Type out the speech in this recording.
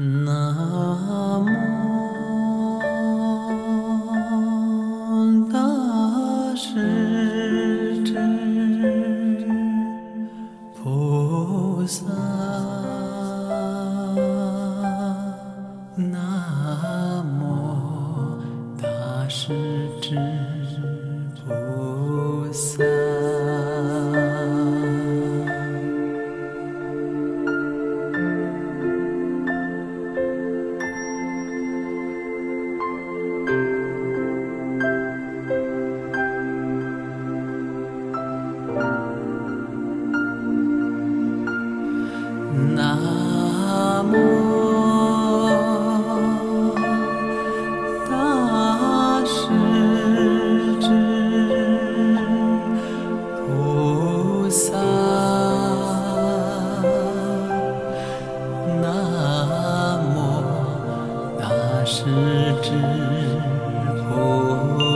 南无大势至菩萨，南无大势至菩萨。南无大势至菩萨，南无大势至菩。